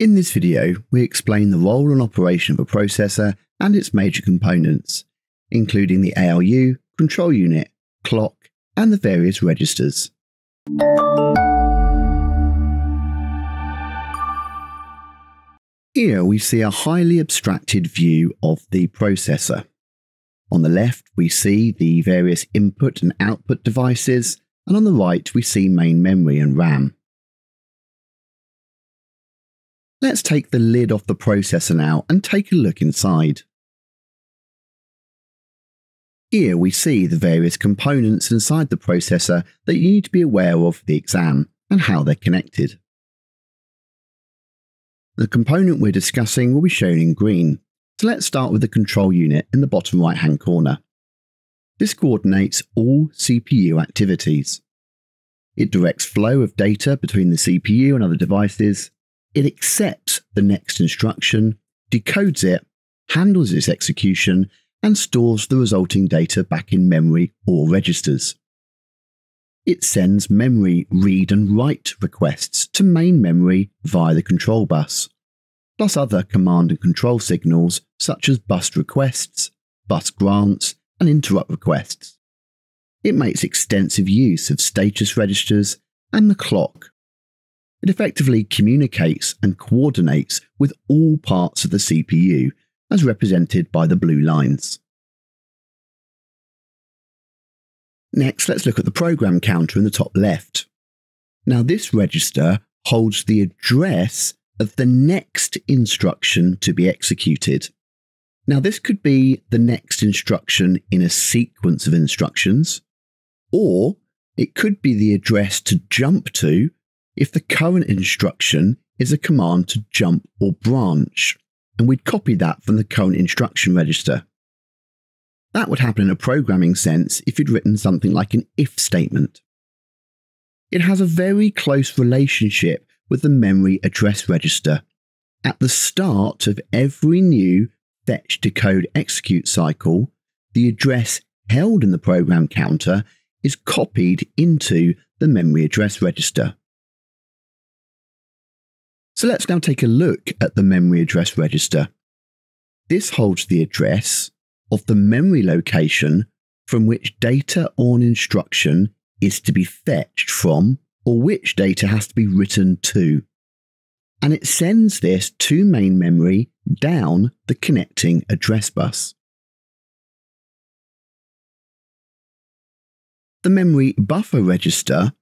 In this video, we explain the role and operation of a processor and its major components, including the ALU, control unit, clock, and the various registers. Here we see a highly abstracted view of the processor. On the left, we see the various input and output devices, and on the right, we see main memory and RAM. Let's take the lid off the processor now and take a look inside. Here we see the various components inside the processor that you need to be aware of for the exam and how they're connected. The component we're discussing will be shown in green, so let's start with the control unit in the bottom right hand corner. This coordinates all CPU activities. It directs flow of data between the CPU and other devices. It accepts the next instruction, decodes it, handles its execution, and stores the resulting data back in memory or registers. It sends memory read and write requests to main memory via the control bus, plus other command and control signals such as bus requests, bus grants, and interrupt requests. It makes extensive use of status registers and the clock. It effectively communicates and coordinates with all parts of the CPU as represented by the blue lines. Next, let's look at the program counter in the top left. Now, this register holds the address of the next instruction to be executed. Now, this could be the next instruction in a sequence of instructions, or it could be the address to jump to if the current instruction is a command to jump or branch, and we'd copy that from the current instruction register. That would happen in a programming sense if you'd written something like an if statement. It has a very close relationship with the memory address register. At the start of every new fetch decode execute cycle, the address held in the program counter is copied into the memory address register. So let's now take a look at the memory address register. This holds the address of the memory location from which data or an instruction is to be fetched from or which data has to be written to. And it sends this to main memory down the connecting address bus. The memory buffer register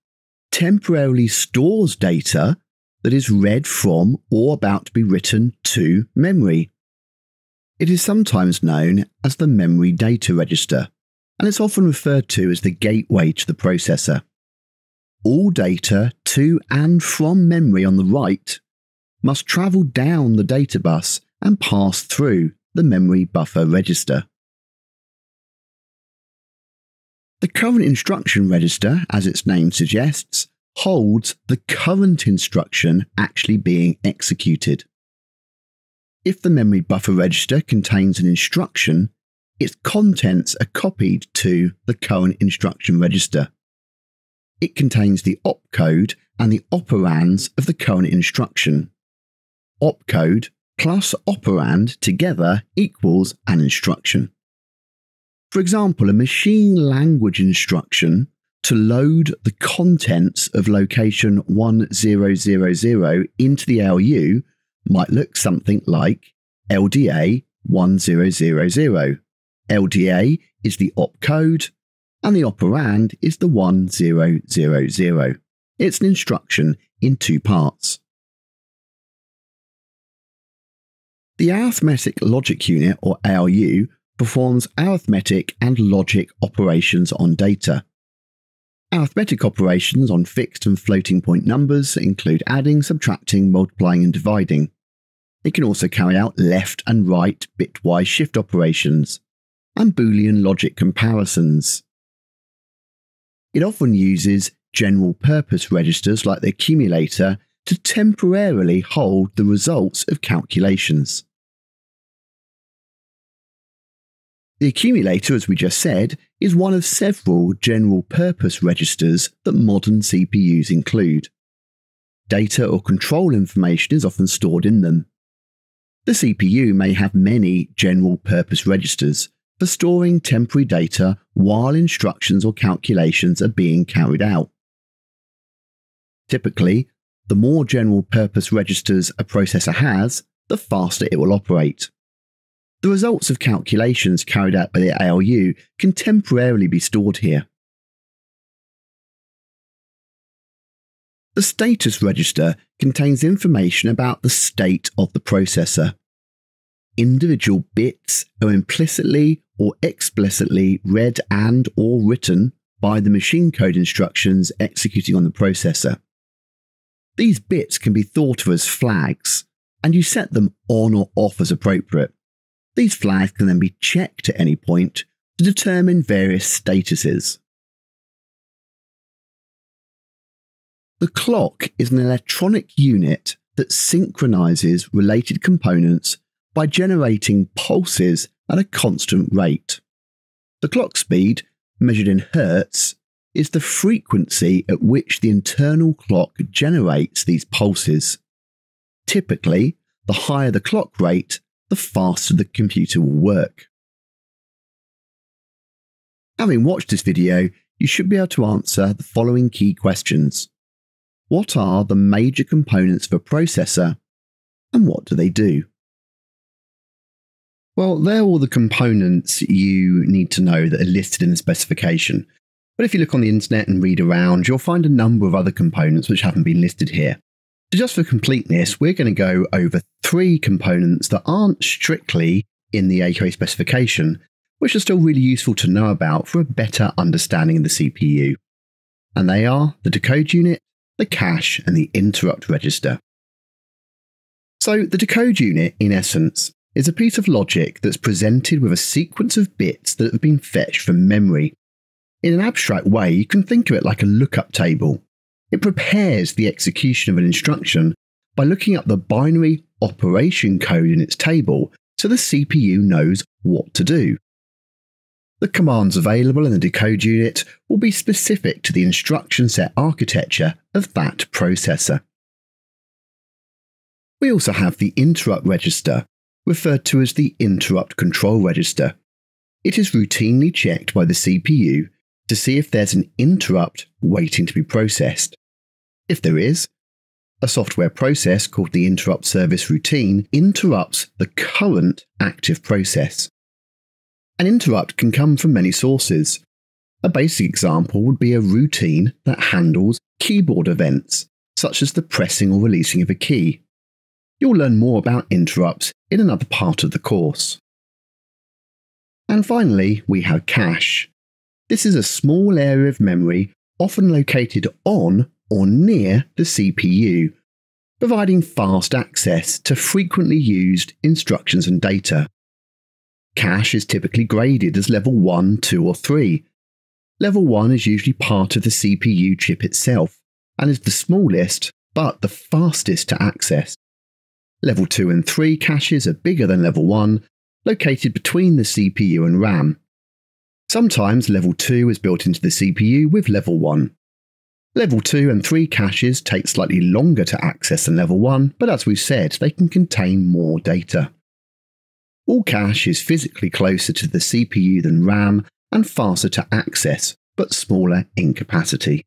temporarily stores data that is read from or about to be written to memory. It is sometimes known as the memory data register, and it's often referred to as the gateway to the processor. All data to and from memory on the right must travel down the data bus and pass through the memory buffer register. The current instruction register, as its name suggests, holds the current instruction actually being executed. If the memory buffer register contains an instruction, its contents are copied to the current instruction register. It contains the opcode and the operands of the current instruction. Opcode plus operand together equals an instruction. For example, a machine language instruction to load the contents of location 1000 into the ALU might look something like LDA 1000. LDA is the opcode and the operand is the 1000. It's an instruction in two parts. The arithmetic logic unit, or ALU, performs arithmetic and logic operations on data. Arithmetic operations on fixed and floating point numbers include adding, subtracting, multiplying, and dividing. It can also carry out left and right bitwise shift operations and Boolean logic comparisons. It often uses general purpose registers like the accumulator to temporarily hold the results of calculations. The accumulator, as we just said, is one of several general purpose registers that modern CPUs include. data or control information is often stored in them. The CPU may have many general purpose registers for storing temporary data while instructions or calculations are being carried out. Typically, the more general purpose registers a processor has, the faster it will operate. The results of calculations carried out by the ALU can temporarily be stored here. The status register contains information about the state of the processor. Individual bits are implicitly or explicitly read and or written by the machine code instructions executing on the processor. These bits can be thought of as flags, and you set them on or off as appropriate. These flags can then be checked at any point to determine various statuses. The clock is an electronic unit that synchronizes related components by generating pulses at a constant rate. The clock speed, measured in hertz, is the frequency at which the internal clock generates these pulses. Typically, the higher the clock rate, the faster the computer will work. Having watched this video, you should be able to answer the following key questions. What are the major components of a processor and what do they do? Well, they're all the components you need to know that are listed in the specification. But if you look on the internet and read around, you'll find a number of other components which haven't been listed here. So just for completeness, we're going to go over three components that aren't strictly in the AQA specification, which are still really useful to know about for a better understanding of the CPU. And they are the decode unit, the cache, and the interrupt register. So the decode unit, in essence, is a piece of logic that's presented with a sequence of bits that have been fetched from memory. In an abstract way, you can think of it like a lookup table, it prepares the execution of an instruction by looking up the binary operation code in its table so the CPU knows what to do. The commands available in the decode unit will be specific to the instruction set architecture of that processor. We also have the interrupt register, referred to as the interrupt control register. It is routinely checked by the CPU to see if there's an interrupt waiting to be processed. If there is, a software process called the interrupt service routine interrupts the current active process. An interrupt can come from many sources. A basic example would be a routine that handles keyboard events, such as the pressing or releasing of a key. You'll learn more about interrupts in another part of the course. And finally, we have cache. This is a small area of memory often located on or near the CPU, providing fast access to frequently used instructions and data. Cache is typically graded as level 1, 2, or 3. Level 1 is usually part of the CPU chip itself and is the smallest but the fastest to access. Level 2 and 3 caches are bigger than level 1, located between the CPU and RAM. Sometimes level 2 is built into the CPU with level 1. Level 2 and 3 caches take slightly longer to access than level 1, but as we've said, they can contain more data. All cache is physically closer to the CPU than RAM and faster to access, but smaller in capacity.